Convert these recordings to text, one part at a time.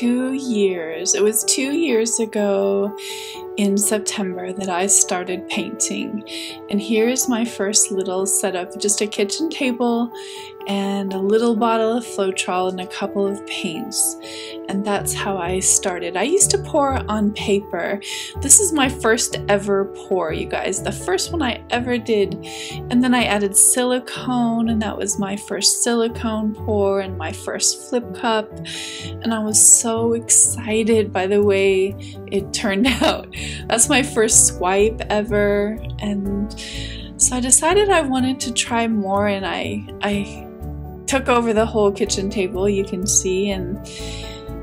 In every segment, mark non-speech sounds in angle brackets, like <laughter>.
two years. It was two years ago in September that I started painting. And here's my first little setup just a kitchen table and a little bottle of Floetrol and a couple of paints. And that's how I started. I used to pour on paper. This is my first ever pour, you guys. The first one I ever did. And then I added silicone, and that was my first silicone pour and my first flip cup. And I was so excited by the way it turned <laughs> out. That's my first swipe ever. And so I decided I wanted to try more and I I took over the whole kitchen table, you can see, and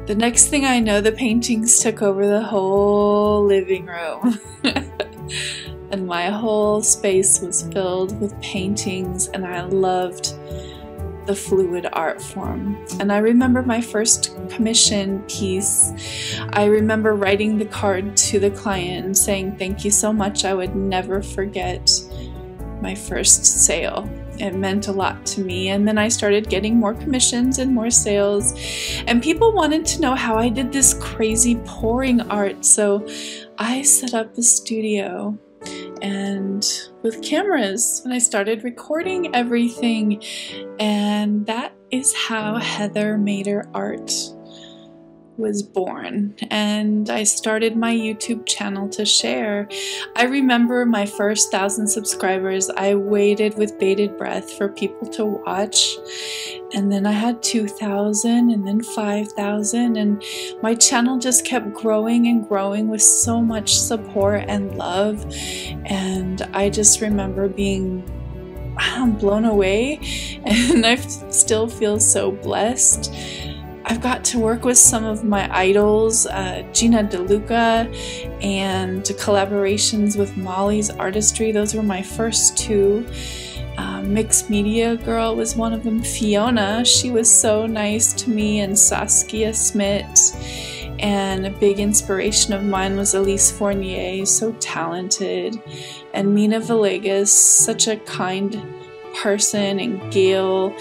the next thing I know, the paintings took over the whole living room. <laughs> and my whole space was filled with paintings, and I loved the fluid art form. And I remember my first commission piece. I remember writing the card to the client and saying, Thank you so much. I would never forget my first sale it meant a lot to me. And then I started getting more commissions and more sales. And people wanted to know how I did this crazy pouring art. So I set up a studio and with cameras and I started recording everything. And that is how Heather Mader Art was born and I started my YouTube channel to share. I remember my first thousand subscribers, I waited with bated breath for people to watch and then I had 2,000 and then 5,000 and my channel just kept growing and growing with so much support and love and I just remember being I'm blown away <laughs> and I still feel so blessed I've got to work with some of my idols, uh, Gina DeLuca, and collaborations with Molly's Artistry. Those were my first two. Uh, Mixed Media Girl was one of them. Fiona, she was so nice to me, and Saskia Smith. And a big inspiration of mine was Elise Fournier, so talented. And Mina Villegas, such a kind Parson and Gail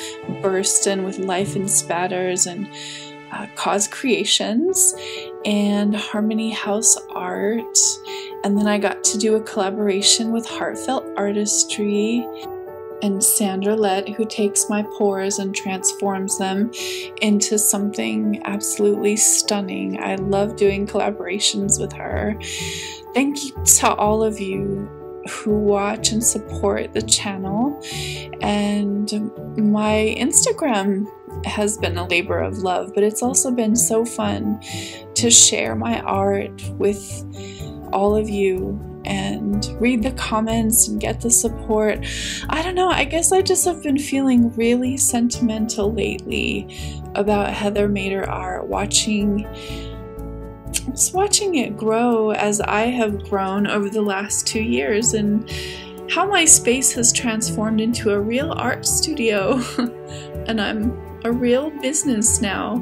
Burston with Life in Spatters and uh, Cause Creations and Harmony House Art. And then I got to do a collaboration with Heartfelt Artistry and Sandra Lett, who takes my pours and transforms them into something absolutely stunning. I love doing collaborations with her. Thank you to all of you who watch and support the channel. And my Instagram has been a labor of love, but it's also been so fun to share my art with all of you and read the comments and get the support. I don't know, I guess I just have been feeling really sentimental lately about Heather Mader art, watching just watching it grow as I have grown over the last two years and how my space has transformed into a real art studio. <laughs> and I'm a real business now.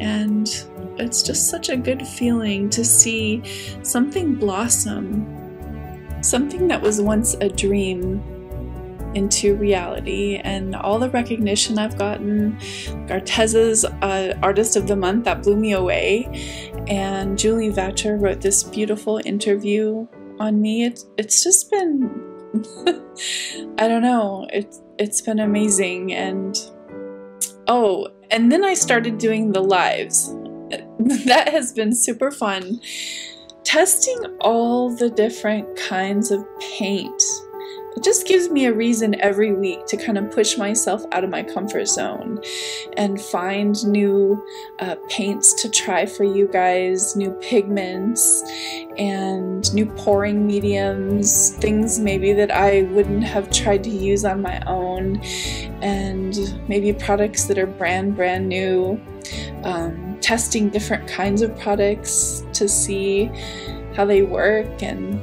And it's just such a good feeling to see something blossom, something that was once a dream into reality and all the recognition I've gotten. Arteza's uh, Artist of the Month, that blew me away. And Julie Vatcher wrote this beautiful interview on me. It's, it's just been, <laughs> I don't know, it's, it's been amazing. And oh, and then I started doing the lives. <laughs> that has been super fun. Testing all the different kinds of paint it just gives me a reason every week to kind of push myself out of my comfort zone and find new uh, paints to try for you guys, new pigments, and new pouring mediums, things maybe that I wouldn't have tried to use on my own, and maybe products that are brand, brand new. Um, testing different kinds of products to see how they work and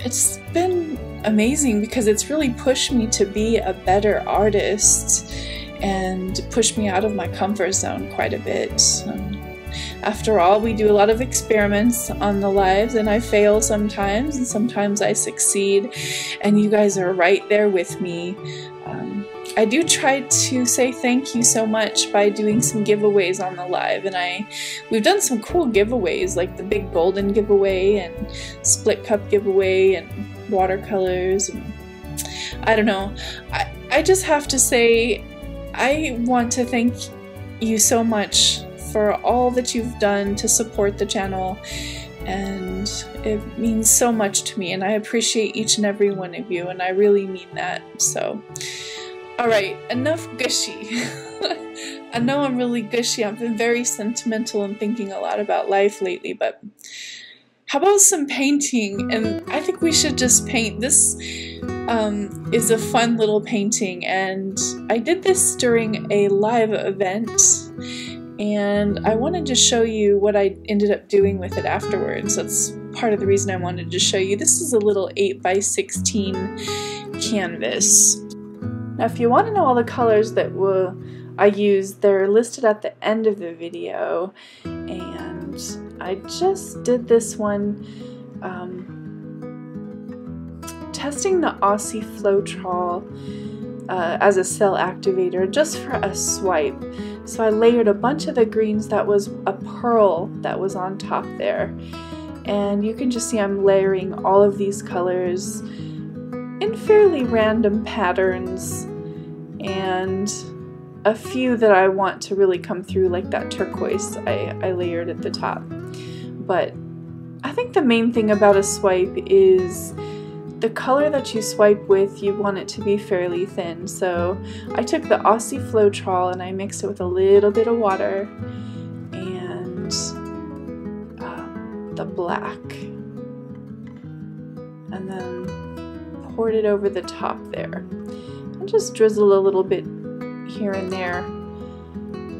it's been amazing because it's really pushed me to be a better artist and pushed me out of my comfort zone quite a bit. Um, after all, we do a lot of experiments on the lives, and I fail sometimes, and sometimes I succeed, and you guys are right there with me. Um, I do try to say thank you so much by doing some giveaways on the live and I we've done some cool giveaways like the big golden giveaway and split cup giveaway and watercolors. And I don't know. I, I just have to say I want to thank you so much for all that you've done to support the channel. And it means so much to me and I appreciate each and every one of you and I really mean that. So alright enough gushy. <laughs> I know I'm really gushy. I've been very sentimental and thinking a lot about life lately but how about some painting and I think we should just paint this um, is a fun little painting and I did this during a live event and I wanted to show you what I ended up doing with it afterwards. That's part of the reason I wanted to show you. This is a little 8 by 16 canvas. Now if you want to know all the colors that were I used, they're listed at the end of the video and I just did this one um, testing the Aussie Floetrol uh, as a cell activator just for a swipe. So I layered a bunch of the greens that was a pearl that was on top there. And you can just see I'm layering all of these colors in fairly random patterns and a few that I want to really come through like that turquoise I, I layered at the top. But I think the main thing about a swipe is the color that you swipe with, you want it to be fairly thin. So I took the Aussie Floetrol and I mixed it with a little bit of water and um, the black. And then poured it over the top there. And just drizzle a little bit here and there.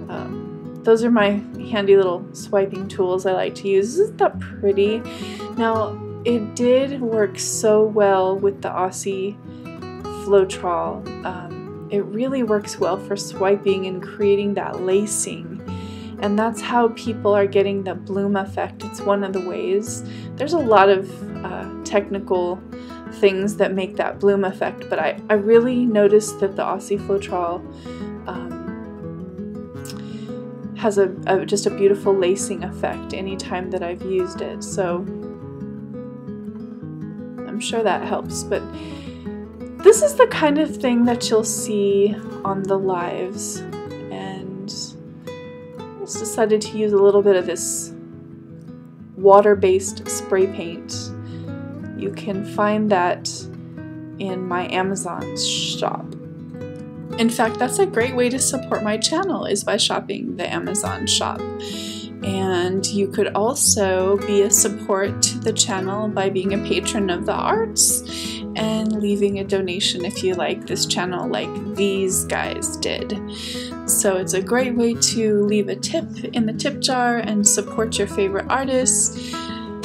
Um, those are my handy little swiping tools I like to use. Isn't that pretty? Now, it did work so well with the Aussie Floetrol. Um, it really works well for swiping and creating that lacing. And that's how people are getting the bloom effect. It's one of the ways. There's a lot of uh, technical things that make that bloom effect, but I, I really noticed that the Aussie Floetrol has a, a, just a beautiful lacing effect anytime that I've used it. So I'm sure that helps, but this is the kind of thing that you'll see on the lives, and I just decided to use a little bit of this water-based spray paint. You can find that in my Amazon shop. In fact, that's a great way to support my channel is by shopping the Amazon shop. And you could also be a support to the channel by being a patron of the arts and leaving a donation if you like this channel like these guys did. So it's a great way to leave a tip in the tip jar and support your favorite artists.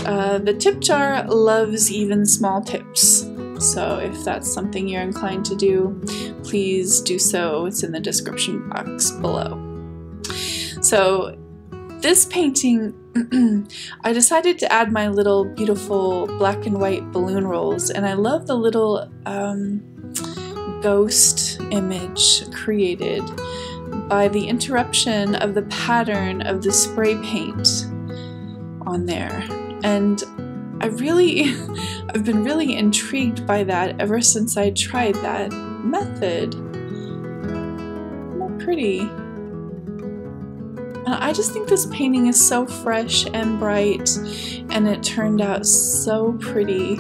Uh, the tip jar loves even small tips. So if that's something you're inclined to do, please do so. It's in the description box below. So this painting, <clears throat> I decided to add my little beautiful black and white balloon rolls, and I love the little um, ghost image created by the interruption of the pattern of the spray paint on there. And I really, <laughs> I've been really intrigued by that ever since I tried that method. Not pretty. And I just think this painting is so fresh and bright and it turned out so pretty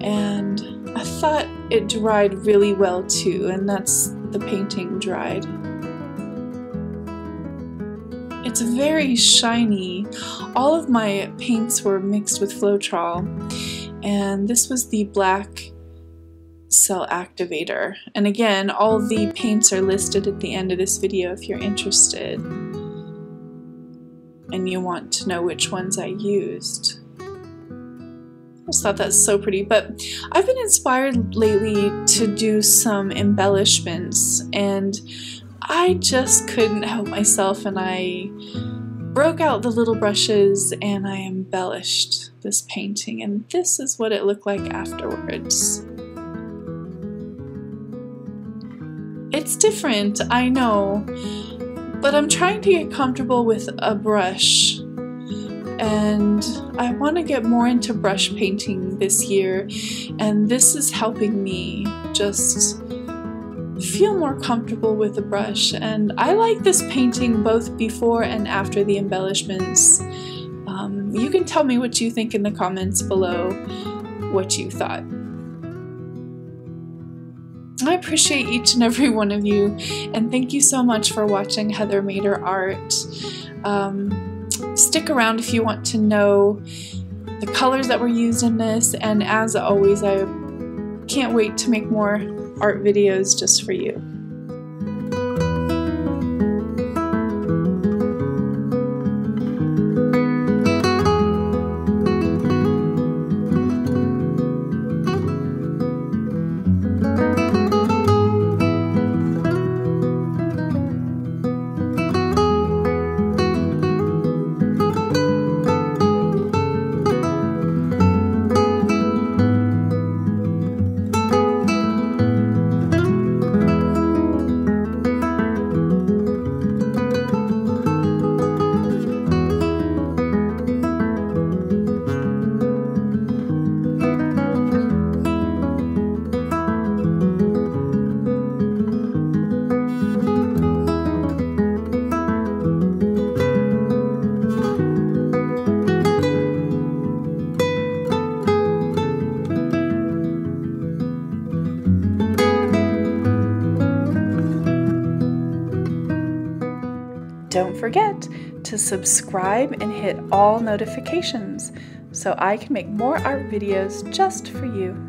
and I thought it dried really well too and that's the painting dried. It's very shiny. All of my paints were mixed with Floetrol and this was the black cell activator. And again, all the paints are listed at the end of this video if you're interested and you want to know which ones I used. I just thought that's so pretty, but I've been inspired lately to do some embellishments and I just couldn't help myself and I broke out the little brushes and I embellished this painting and this is what it looked like afterwards. It's different, I know, but I'm trying to get comfortable with a brush and I want to get more into brush painting this year and this is helping me just feel more comfortable with the brush and I like this painting both before and after the embellishments. Um, you can tell me what you think in the comments below what you thought. I appreciate each and every one of you and thank you so much for watching Heather Mader Art. Um, stick around if you want to know the colors that were used in this and as always I can't wait to make more art videos just for you. Forget to subscribe and hit all notifications so I can make more art videos just for you.